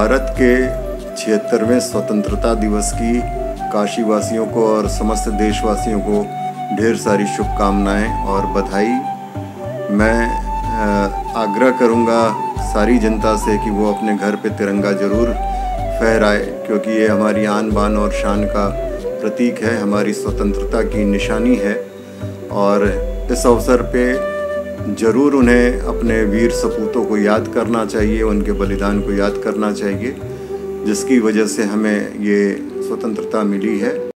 भारत के छिहत्तरवें स्वतंत्रता दिवस की काशीवासियों को और समस्त देशवासियों को ढेर सारी शुभकामनाएँ और बधाई। मैं आग्रह करूँगा सारी जनता से कि वो अपने घर पे तिरंगा ज़रूर फहराए, क्योंकि ये हमारी आन बान और शान का प्रतीक है, हमारी स्वतंत्रता की निशानी है। और इस अवसर पे ज़रूर उन्हें अपने वीर सपूतों को याद करना चाहिए, उनके बलिदान को याद करना चाहिए, जिसकी वजह से हमें ये स्वतंत्रता मिली है।